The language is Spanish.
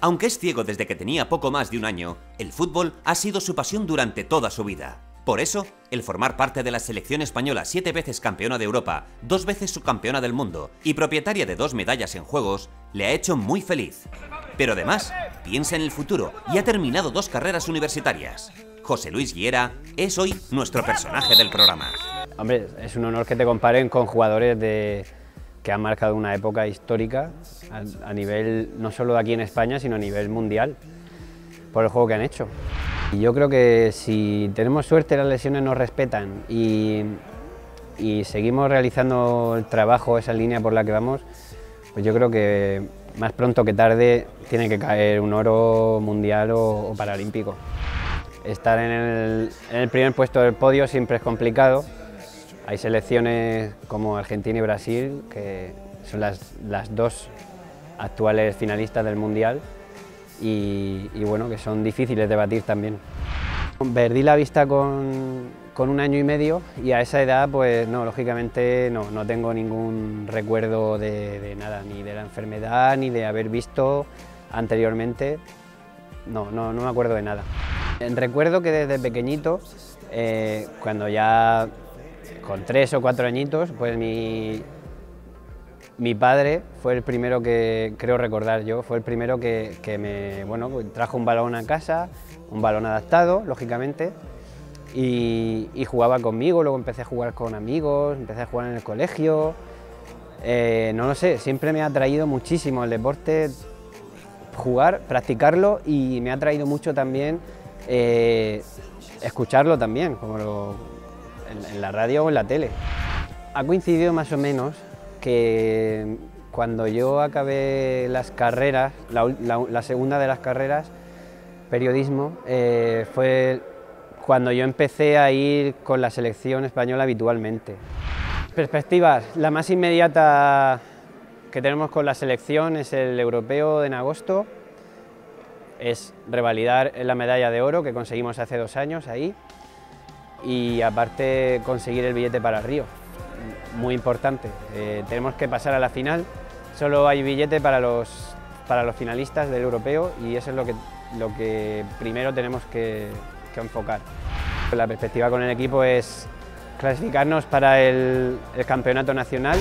Aunque es ciego desde que tenía poco más de un año, el fútbol ha sido su pasión durante toda su vida. Por eso, el formar parte de la selección española siete veces campeona de Europa, dos veces subcampeona del mundo y propietaria de dos medallas en Juegos, le ha hecho muy feliz. Pero además, piensa en el futuro y ha terminado dos carreras universitarias. José Luis Guiera es hoy nuestro personaje del programa. Hombre, es un honor que te comparen con jugadores de, que han marcado una época histórica a, a nivel no solo de aquí en España, sino a nivel mundial, por el juego que han hecho. Y yo creo que si tenemos suerte las lesiones nos respetan y, y seguimos realizando el trabajo, esa línea por la que vamos, pues yo creo que más pronto que tarde tiene que caer un oro mundial o, o paralímpico. Estar en el, en el primer puesto del podio siempre es complicado. Hay selecciones como Argentina y Brasil, que son las, las dos actuales finalistas del Mundial, y, bueno, que son difíciles de batir también. Perdí la vista con, con, un año y medio y a esa edad, pues no, lógicamente no, no tengo ningún recuerdo de, de, nada, ni de la enfermedad, ni de haber visto anteriormente, no, no, no me acuerdo de nada. Recuerdo que desde pequeñito, eh, cuando ya con tres o cuatro añitos, pues mi, mi padre fue el primero que, creo recordar yo, fue el primero que, que me bueno, pues trajo un balón a casa, un balón adaptado, lógicamente, y, jugaba conmigo, luego empecé a jugar con amigos, empecé a jugar en el colegio, eh, no lo sé, siempre me ha atraído muchísimo el deporte, jugar, practicarlo y me ha traído mucho también eh, escucharlo también, como lo, en, en la radio o en la tele. Ha coincidido más o menos que cuando yo acabé las carreras, la, segunda de las carreras, periodismo, eh, fue cuando yo empecé a ir con la selección española habitualmente. Perspectivas, la más inmediata que tenemos con la selección es el europeo en agosto, es revalidar la medalla de oro que conseguimos hace dos años ahí y aparte conseguir el billete para Río muy importante. Eh, tenemos que pasar a la final, solo hay billete para los, para los finalistas del europeo y eso es lo que, lo que primero tenemos que, que enfocar. La perspectiva con el equipo es clasificarnos para el, el campeonato nacional.